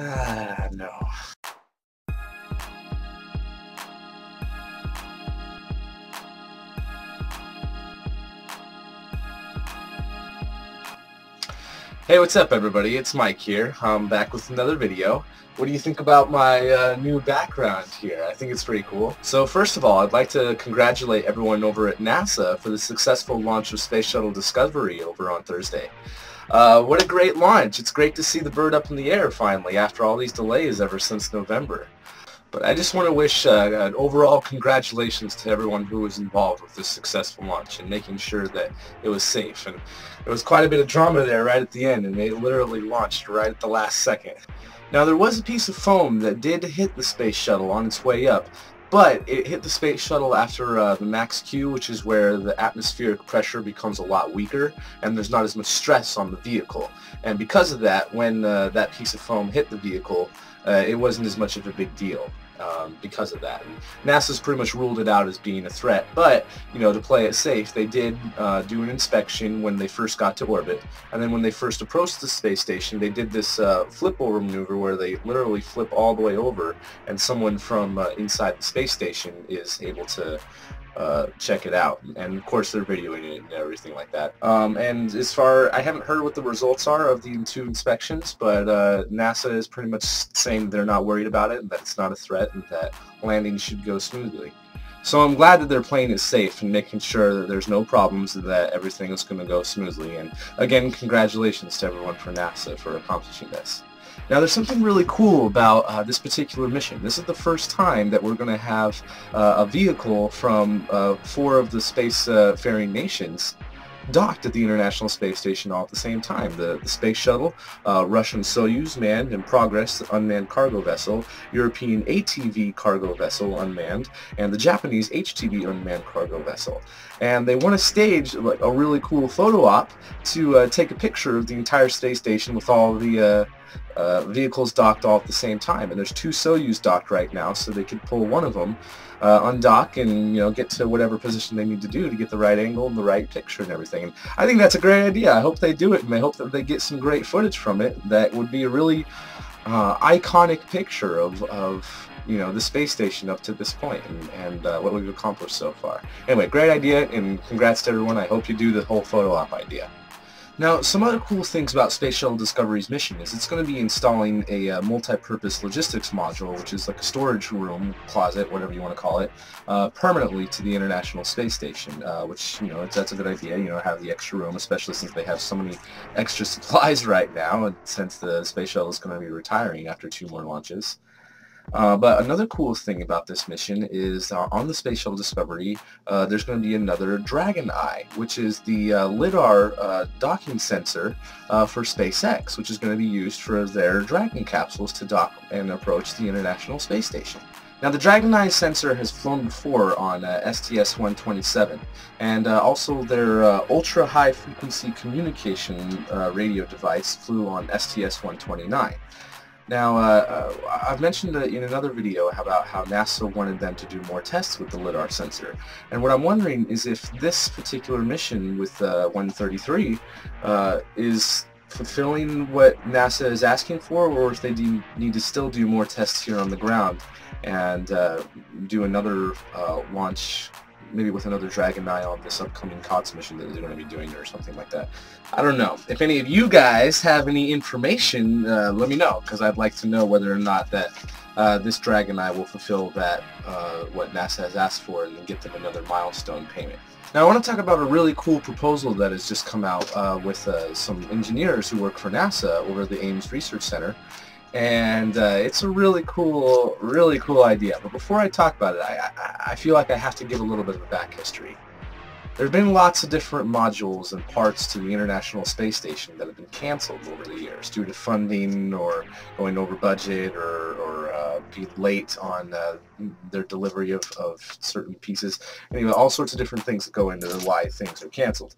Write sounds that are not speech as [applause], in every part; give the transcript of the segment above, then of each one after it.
Ah, no. Hey, what's up everybody? It's Mike here. I'm back with another video. What do you think about my uh, new background here? I think it's pretty cool. So first of all, I'd like to congratulate everyone over at NASA for the successful launch of Space Shuttle Discovery over on Thursday. Uh, what a great launch. It's great to see the bird up in the air finally after all these delays ever since November. But I just want to wish uh, an overall congratulations to everyone who was involved with this successful launch and making sure that it was safe. And there was quite a bit of drama there right at the end, and they literally launched right at the last second. Now there was a piece of foam that did hit the space shuttle on its way up, but it hit the space shuttle after uh, the max Q, which is where the atmospheric pressure becomes a lot weaker and there's not as much stress on the vehicle. And because of that, when uh, that piece of foam hit the vehicle, uh, it wasn't as much of a big deal um, because of that. NASA's pretty much ruled it out as being a threat, but you know, to play it safe, they did uh, do an inspection when they first got to orbit, and then when they first approached the space station, they did this uh, flip over maneuver where they literally flip all the way over, and someone from uh, inside the space station is able to uh, check it out. And of course they're videoing it and everything like that. Um, and as far, I haven't heard what the results are of the two inspections, but uh, NASA is pretty much saying they're not worried about it, and that it's not a threat, and that landing should go smoothly. So I'm glad that their plane is safe and making sure that there's no problems and that everything is going to go smoothly. And again, congratulations to everyone for NASA for accomplishing this. Now there's something really cool about uh, this particular mission. This is the first time that we're going to have uh, a vehicle from uh, four of the space-faring nations docked at the International Space Station all at the same time. The, the Space Shuttle, uh, Russian Soyuz manned in progress unmanned cargo vessel, European ATV cargo vessel unmanned, and the Japanese HTV unmanned cargo vessel. And they want to stage like a really cool photo op to uh, take a picture of the entire space station with all the uh, uh, vehicles docked all at the same time. And there's two Soyuz docked right now, so they could pull one of them, uh, undock, and you know get to whatever position they need to do to get the right angle and the right picture and everything. And I think that's a great idea. I hope they do it, and I hope that they get some great footage from it. That would be a really uh, iconic picture of, of you know the space station up to this point and, and uh, what we've accomplished so far. Anyway, great idea, and congrats to everyone. I hope you do the whole photo op idea. Now, some other cool things about Space Shuttle Discovery's mission is it's going to be installing a uh, multi-purpose logistics module, which is like a storage room, closet, whatever you want to call it, uh, permanently to the International Space Station, uh, which, you know, that's a good idea, you know, have the extra room, especially since they have so many extra [laughs] supplies right now, and since the Space Shuttle is going to be retiring after two more launches. Uh, but another cool thing about this mission is uh, on the Space Shuttle Discovery, uh, there's going to be another Dragon Eye, which is the uh, LIDAR uh, docking sensor uh, for SpaceX, which is going to be used for their Dragon capsules to dock and approach the International Space Station. Now the Dragon Eye sensor has flown before on STS-127, and also their ultra high frequency communication radio device flew on STS-129. Now, uh, uh, I've mentioned in another video about how NASA wanted them to do more tests with the LiDAR sensor. And what I'm wondering is if this particular mission with uh, 133 uh, is fulfilling what NASA is asking for, or if they need to still do more tests here on the ground and uh, do another uh, launch maybe with another Dragon Eye on this upcoming COTS mission that they're going to be doing or something like that. I don't know. If any of you guys have any information, uh, let me know, because I'd like to know whether or not that uh, this Dragon Eye will fulfill that, uh, what NASA has asked for, and get them another milestone payment. Now I want to talk about a really cool proposal that has just come out uh, with uh, some engineers who work for NASA over the Ames Research Center and uh, it's a really cool, really cool idea. But before I talk about it, I, I, feel like I have to give a little bit of a back history. There have been lots of different modules and parts to the International Space Station that have been canceled over the years due to funding or going over budget or, or be late on uh, their delivery of, of certain pieces. Anyway, all sorts of different things that go into why things are canceled.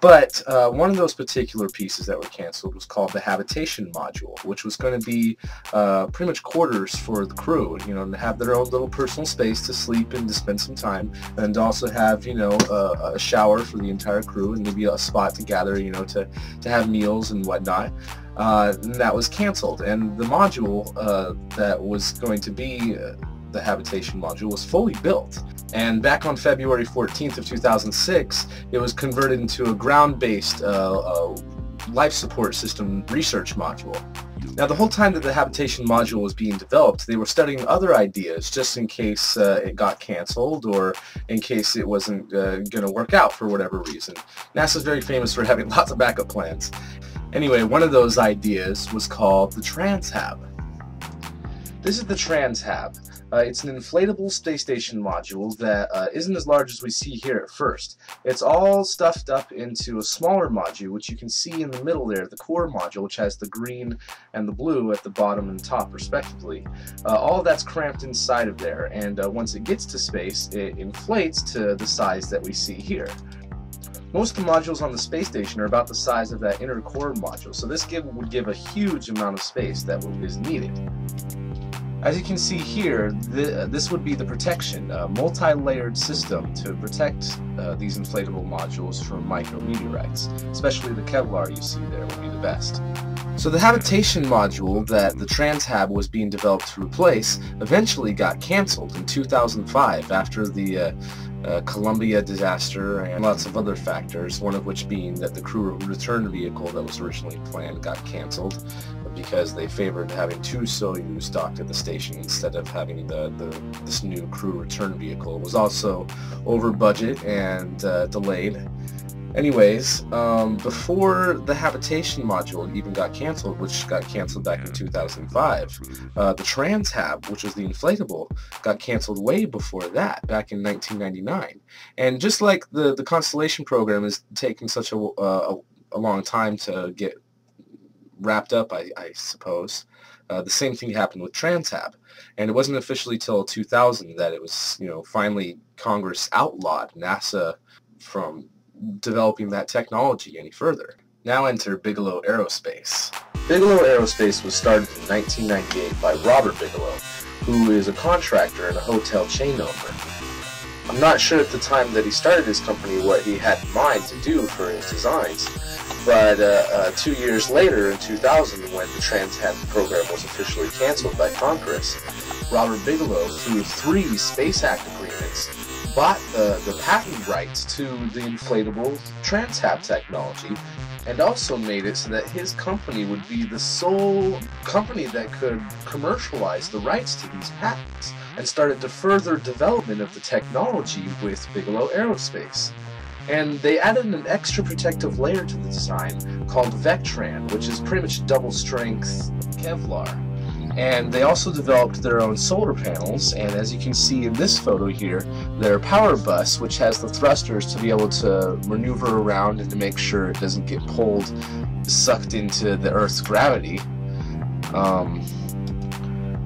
But uh, one of those particular pieces that were canceled was called the habitation module, which was going to be uh, pretty much quarters for the crew, you know, to have their own little personal space to sleep and to spend some time, and also have, you know, a, a shower for the entire crew and maybe a spot to gather, you know, to, to have meals and whatnot. Uh, that was canceled, and the module uh, that was going to be uh, the habitation module was fully built. And back on February 14th of 2006, it was converted into a ground-based uh, uh, life support system research module. Now the whole time that the habitation module was being developed, they were studying other ideas just in case uh, it got canceled or in case it wasn't uh, going to work out for whatever reason. NASA's very famous for having [laughs] lots of backup plans. Anyway, one of those ideas was called the TransHab. This is the TransHab. Uh, it's an inflatable space station module that uh, not as large as we see here at first. It's all stuffed up into a smaller module, which you can see in the middle there, the core module, which has the green and the blue at the bottom and top, respectively. Uh, all that's cramped inside of there, and uh, once it gets to space, it inflates to the size that we see here. Most of the modules on the space station are about the size of that inner core module, so this give, would give a huge amount of space that is needed. As you can see here, th this would be the protection, a multi-layered system to protect uh, these inflatable modules from micrometeorites. Especially the Kevlar you see there would be the best. So the habitation module that the TransHab was being developed to replace eventually got cancelled in 2005 after the uh, Columbia disaster and lots of other factors, one of which being that the crew return vehicle that was originally planned got cancelled because they favored having two Soyuz docked at the station instead of having the, the this new crew return vehicle. It was also over budget and uh, delayed. Anyways, um, before the habitation module even got canceled, which got canceled back in 2005, uh, the TransHab, which was the inflatable, got canceled way before that, back in 1999. And just like the, the Constellation program is taking such a, uh, a long time to get wrapped up, I, I suppose. Uh, the same thing happened with TransHab, and it wasn't officially till 2000 that it was, you know, finally Congress outlawed NASA from developing that technology any further. Now enter Bigelow Aerospace. Bigelow Aerospace was started in 1998 by Robert Bigelow, who is a contractor and a hotel chain owner. I'm not sure at the time that he started his company what he had in mind to do for his designs, but uh, uh, two years later, in 2000, when the TransHab program was officially canceled by Congress, Robert Bigelow, through three Space Act agreements, bought the, the patent rights to the inflatable TransHab technology and also made it so that his company would be the sole company that could commercialize the rights to these patents and started to further development of the technology with Bigelow Aerospace. And they added an extra protective layer to the design called Vectran, which is pretty much double strength Kevlar. And they also developed their own solar panels, and as you can see in this photo here, their power bus, which has the thrusters to be able to maneuver around and to make sure it doesn't get pulled, sucked into the Earth's gravity, um,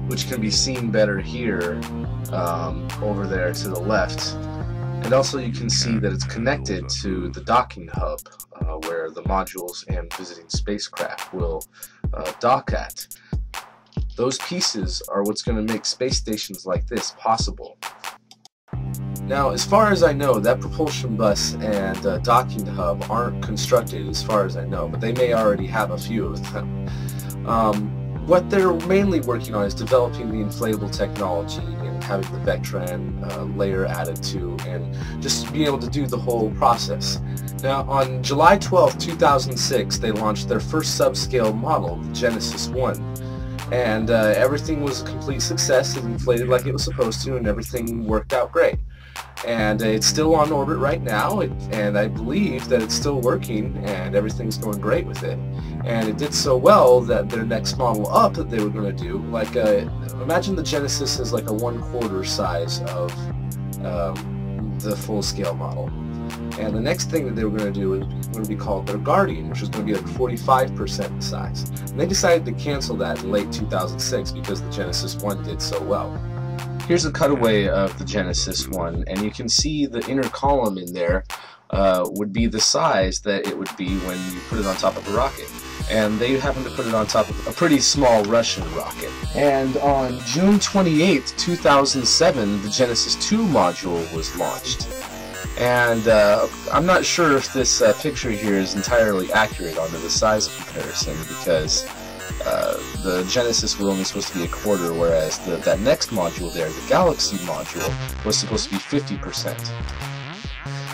which can be seen better here um, over there to the left. And also you can see that it's connected to the docking hub uh, where the modules and visiting spacecraft will uh, dock at. Those pieces are what's going to make space stations like this possible. Now, as far as I know, that propulsion bus and uh, docking hub aren't constructed as far as I know, but they may already have a few of them. [laughs] Um, what they're mainly working on is developing the inflatable technology and having the Vectran uh, layer added to and just being able to do the whole process. Now on July 12, 2006 they launched their first subscale model, Genesis 1 and uh, everything was a complete success, it inflated like it was supposed to and everything worked out great. And it's still on orbit right now it, and I believe that it's still working and everything's going great with it. And it did so well that their next model up that they were going to do like uh, imagine the Genesis is like a one quarter size of um, the full scale model and the next thing that they were going to do was going to be called their Guardian which was going to be like 45% the size and they decided to cancel that in late 2006 because the Genesis 1 did so well Here's a cutaway of the Genesis one, and you can see the inner column in there uh, would be the size that it would be when you put it on top of a rocket. And they happened to put it on top of a pretty small Russian rocket. And on June 28, 2007, the Genesis 2 module was launched. And uh, I'm not sure if this uh, picture here is entirely accurate onto the size comparison because uh, the Genesis was only supposed to be a quarter, whereas the, that next module there, the Galaxy module, was supposed to be 50%.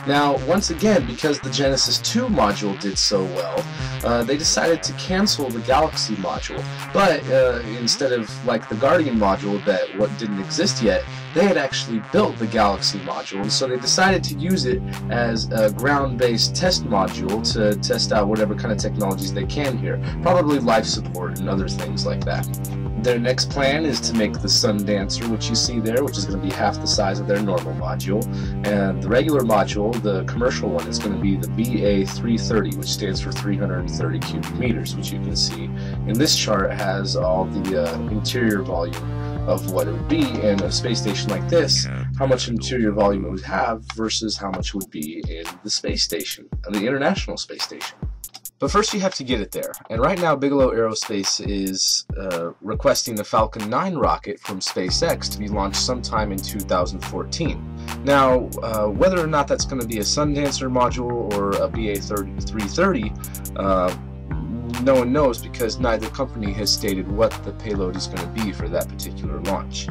Now, once again, because the Genesis 2 module did so well, uh, they decided to cancel the Galaxy module. But uh, instead of like the Guardian module that what didn't exist yet, they had actually built the Galaxy module, and so they decided to use it as a ground-based test module to test out whatever kind of technologies they can here, probably life support and other things like that. Their next plan is to make the Sundancer, which you see there, which is going to be half the size of their normal module. And the regular module, the commercial one, is going to be the BA330, which stands for 330 cubic meters, which you can see in this chart has all the uh, interior volume of what it would be in a space station like this, how much interior volume it would have versus how much it would be in the space station, the International Space Station. But first you have to get it there, and right now Bigelow Aerospace is uh, requesting the Falcon 9 rocket from SpaceX to be launched sometime in 2014. Now, uh, whether or not that's going to be a Sundancer module or a BA-330, uh, no one knows because neither company has stated what the payload is going to be for that particular launch.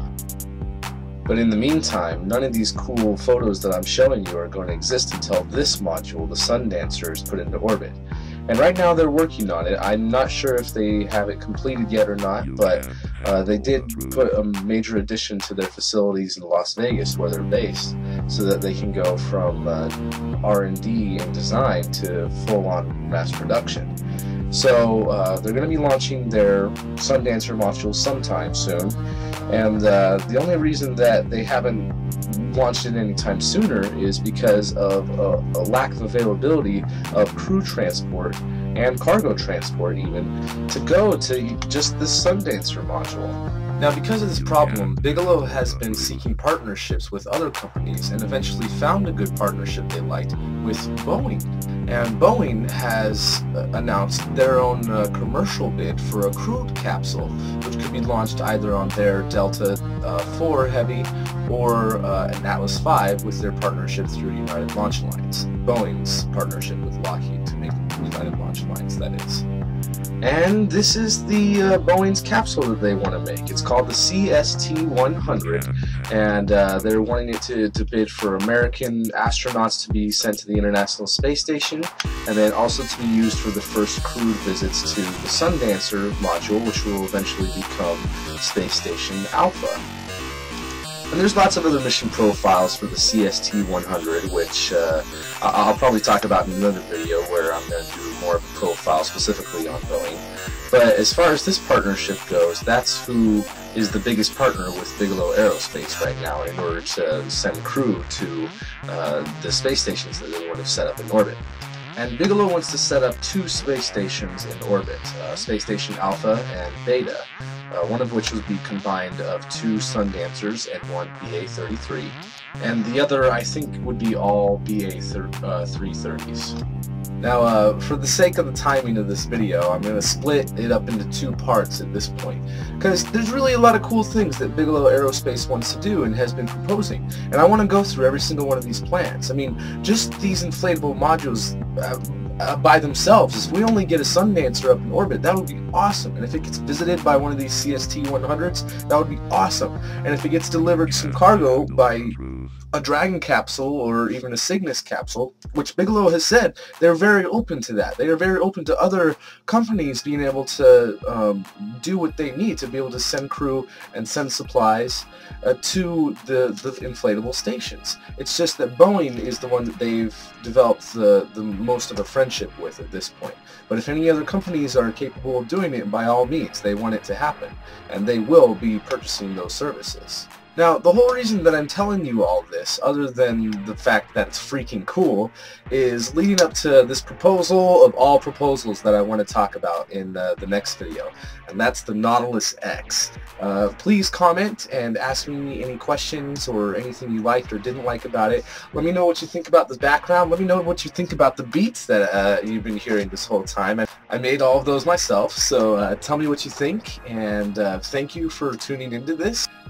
But in the meantime, none of these cool photos that I'm showing you are going to exist until this module, the Sundancer, is put into orbit. And right now they're working on it. I'm not sure if they have it completed yet or not, but uh, they did put a major addition to their facilities in Las Vegas where they're based so that they can go from uh, R&D and design to full-on mass production. So uh, they're going to be launching their Sundancer module sometime soon, and uh, the only reason that they haven't launched it anytime sooner is because of a, a lack of availability of crew transport and cargo transport even to go to just this Sundancer module. Now because of this problem, Bigelow has been seeking partnerships with other companies and eventually found a good partnership they liked with Boeing. And Boeing has uh, announced their own uh, commercial bid for a crewed capsule, which could be launched either on their Delta uh, 4 Heavy or uh, an Atlas V with their partnership through United Launch Alliance. Boeing's partnership with Lockheed to make United Launch Alliance, that is. And this is the uh, Boeing's capsule that they want to make. It's called the CST-100, and uh, they're wanting it to, to bid for American astronauts to be sent to the International Space Station, and then also to be used for the first crewed visits to the Sundancer module, which will eventually become Space Station Alpha. And there's lots of other mission profiles for the CST-100, which uh, I'll probably talk about in another video where I'm going to do more of a profile specifically on Boeing. But as far as this partnership goes, that's who is the biggest partner with Bigelow Aerospace right now in order to send crew to uh, the space stations that they want to set up in orbit. And Bigelow wants to set up two space stations in orbit, uh, Space Station Alpha and Beta, uh, one of which would be combined of two Sundancers and one BA-33, and the other I think would be all BA-330s. Uh, now, uh, for the sake of the timing of this video, I'm going to split it up into two parts at this point, because there's really a lot of cool things that Bigelow Aerospace wants to do and has been proposing, and I want to go through every single one of these plans. I mean, just these inflatable modules uh, uh, by themselves. If we only get a Sundancer up in orbit, that would be awesome. And if it gets visited by one of these CST-100s, that would be awesome. And if it gets delivered some cargo by a Dragon capsule or even a Cygnus capsule, which Bigelow has said they're very open to that. They are very open to other companies being able to um, do what they need to be able to send crew and send supplies uh, to the, the inflatable stations. It's just that Boeing is the one that they've developed the, the most of a friendship with at this point. But if any other companies are capable of doing it, by all means, they want it to happen. And they will be purchasing those services. Now, the whole reason that I'm telling you all this, other than the fact that it's freaking cool, is leading up to this proposal of all proposals that I want to talk about in uh, the next video, and that's the Nautilus X. Uh, please comment and ask me any questions or anything you liked or didn't like about it. Let me know what you think about the background. Let me know what you think about the beats that uh, you've been hearing this whole time. I made all of those myself, so uh, tell me what you think, and uh, thank you for tuning into this